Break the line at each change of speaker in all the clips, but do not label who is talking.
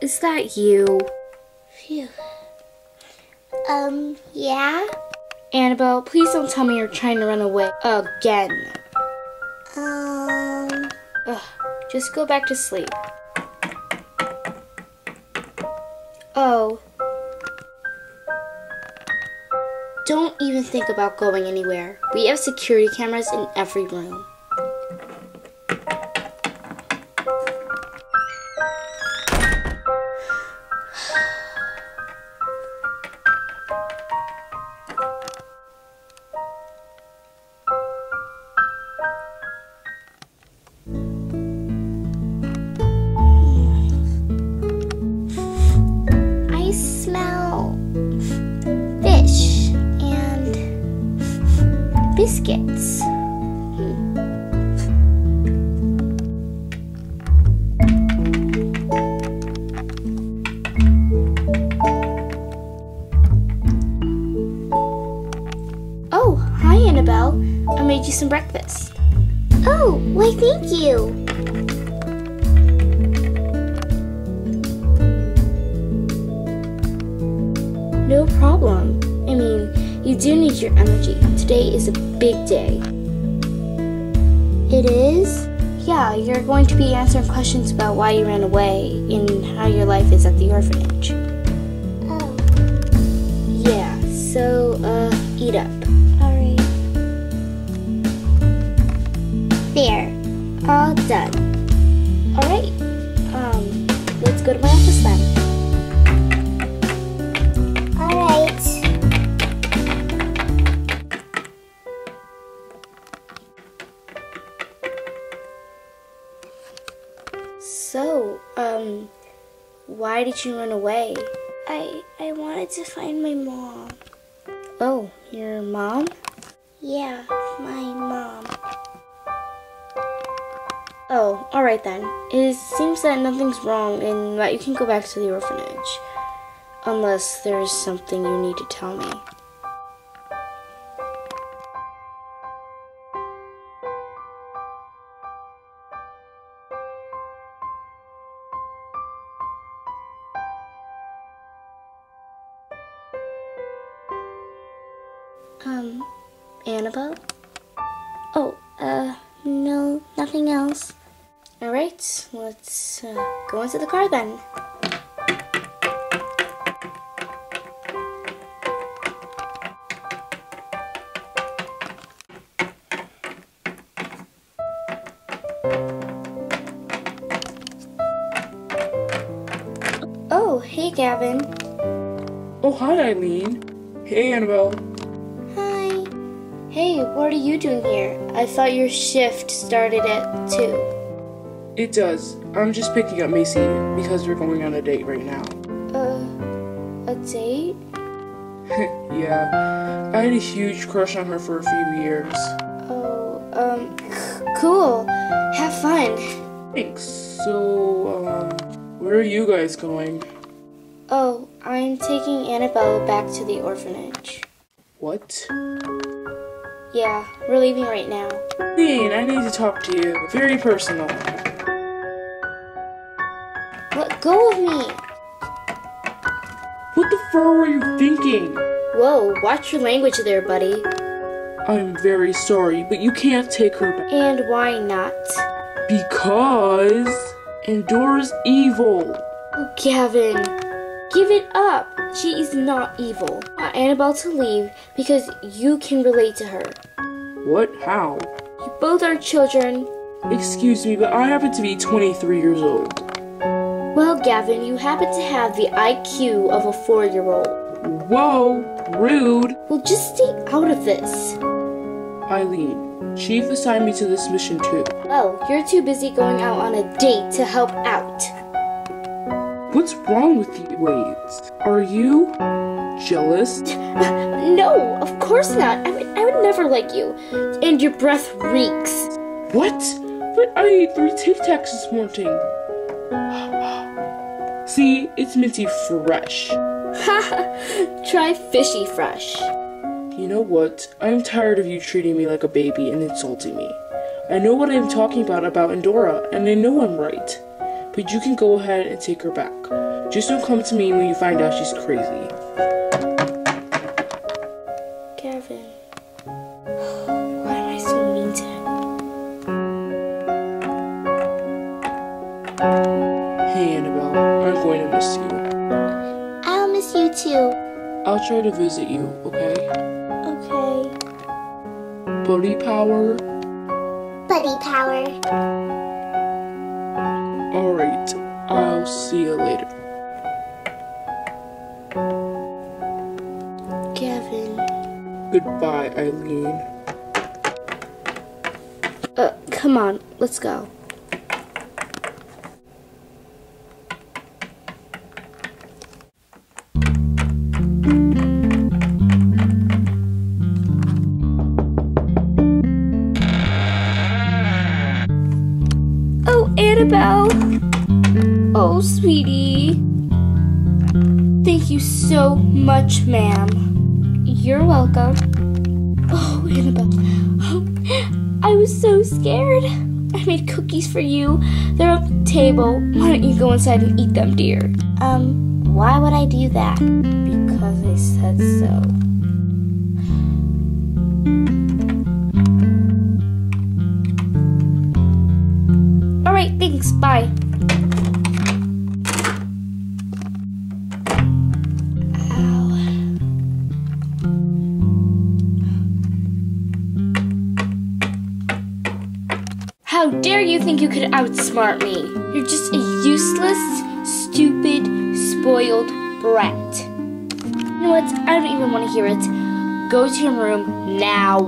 Is that you?
Phew. Um, yeah?
Annabelle, please don't tell me you're trying to run away again.
Um,
Ugh, just go back to sleep. Oh. Don't even think about going anywhere. We have security cameras in every room.
Smell fish and biscuits.
Oh, hi, Annabelle. I made you some breakfast.
Oh, why thank you.
No problem. I mean, you do need your energy. Today is a big day.
It is?
Yeah, you're going to be answering questions about why you ran away and how your life is at the orphanage.
Oh,
Yeah, so, uh, eat up.
alright. There, all done.
Alright, um, let's go to my office then. Why did you run away?
I I wanted to find my mom.
Oh, your mom?
Yeah, my mom.
Oh, alright then. It seems that nothing's wrong and that you can go back to the orphanage. Unless there's something you need to tell me. Um, Annabelle?
Oh, uh, no, nothing else.
Alright, let's uh, go into the car then. Oh, hey Gavin.
Oh, hi, Eileen. Hey, Annabelle.
Hey, what are you doing here? I thought your shift started at 2.
It does. I'm just picking up Macy because we're going on a date right now.
Uh, a date?
yeah, I had a huge crush on her for a few years.
Oh, um, cool. Have fun.
Thanks. So, um, where are you guys going?
Oh, I'm taking Annabelle back to the orphanage.
What?
Yeah, we're leaving right now.
Dean, I need to talk to you. Very personal.
Let go of me!
What the fur were you thinking?
Whoa, watch your language there, buddy.
I'm very sorry, but you can't take her back.
And why not?
Because Endora's evil.
Oh, Gavin, give it up. She is not evil. I want Annabelle to leave because you can relate to her.
What? How?
You both are children.
Excuse me, but I happen to be 23 years old.
Well, Gavin, you happen to have the IQ of a four year old.
Whoa, rude.
Well, just stay out of this.
Eileen, Chief assigned me to this mission too.
Well, you're too busy going out on a date to help out.
What's wrong with you? Wait, are you jealous?
No, of course not. I would, I would never like you. And your breath reeks.
What? But I ate three Tic Tacs this morning. See, it's minty fresh.
Try fishy fresh.
You know what? I'm tired of you treating me like a baby and insulting me. I know what I'm talking about about Endora, and I know I'm right. But you can go ahead and take her back. Just don't come to me when you find out she's crazy.
Gavin. Why am I so mean to him?
Hey, Annabelle, I'm going to miss you.
I'll miss you too.
I'll try to visit you, okay?
Okay.
Buddy power?
Buddy power.
Alright, I'll see you later.
Gavin.
Goodbye, Eileen.
Uh, come on, let's go. Oh, sweetie. Thank you so much, ma'am. You're welcome. Oh, Annabelle. I was so scared. I made cookies for you. They're on the table. Why don't you go inside and eat them, dear?
Um, why would I do that?
Because I said so. Bye. How dare you think you could outsmart me? You're just a useless, stupid, spoiled brat. You know what? I don't even want to hear it. Go to your room now.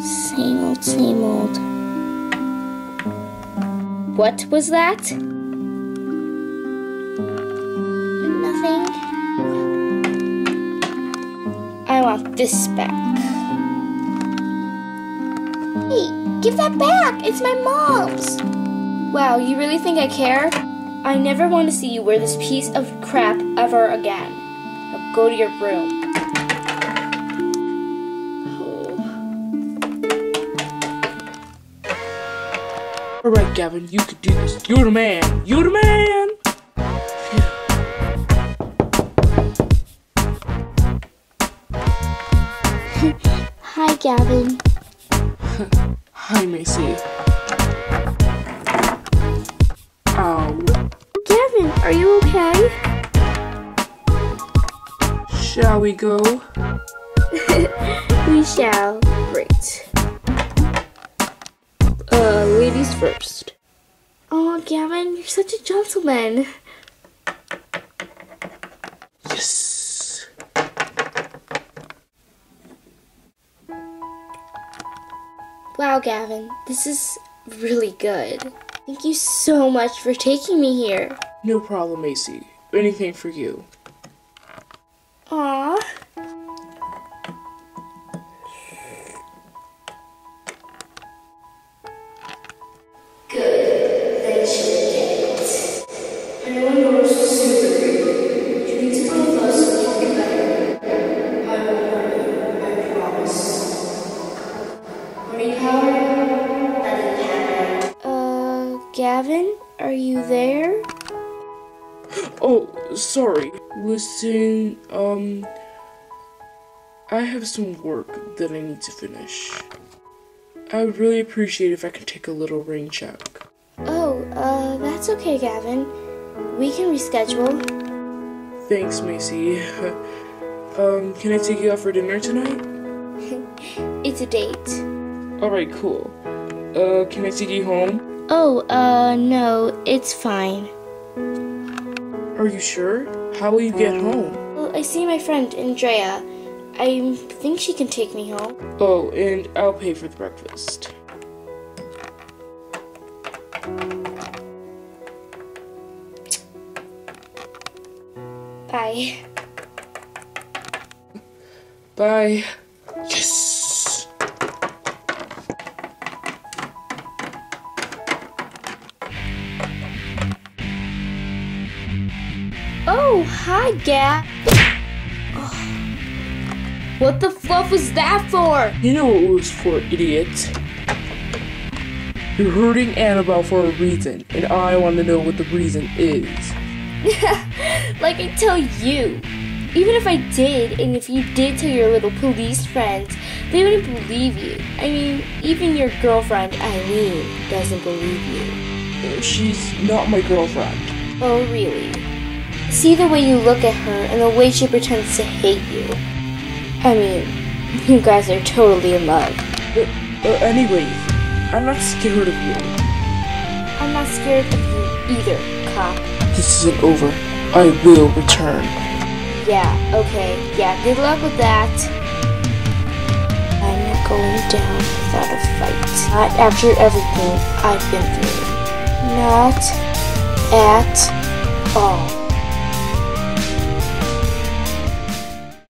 Same old, same old.
What was that?
Nothing.
I want this back.
Hey, give that back. It's my mom's.
Wow, you really think I care? I never want to see you wear this piece of crap ever again. Now go to your room.
Alright, Gavin, you could do this. You're the man. You're the man!
Hi, Gavin.
Hi, Macy. Ow.
Gavin, are you okay?
Shall we go?
We shall. Great. Uh, ladies first. Oh, Gavin, you're such a gentleman.
Yes.
Wow, Gavin, this is really good. Thank you so much for taking me here.
No problem, Macy. Anything for you. Oh, sorry. Listen, um. I have some work that I need to finish. I would really appreciate if I could take a little rain check.
Oh, uh, that's okay, Gavin. We can reschedule.
Thanks, Macy. um, can I take you out for dinner tonight?
It's a date.
Alright, cool. Uh, can I take you home?
Oh, uh, no, it's fine.
Are you sure? How will you get home?
Well, I see my friend Andrea. I think she can take me home.
Oh, and I'll pay for the breakfast.
Bye.
Bye. Yes!
Oh, hi, Gap. Oh. What the fluff was that for?
You know what it was for, idiot. You're hurting Annabelle for a reason, and I want to know what the reason is.
like I tell you. Even if I did, and if you did tell your little police friends, they wouldn't believe you. I mean, even your girlfriend, Eileen, doesn't believe you.
She's not my girlfriend.
Oh, really? See the way you look at her and the way she pretends to hate you. I mean, you guys are totally in love.
But, uh, anyways, I'm not scared of you.
I'm not scared of you either, cop.
This isn't over. I will return.
Yeah, okay. Yeah, good luck with that. I'm not going down without a fight. Not after everything I've been through. Not at all.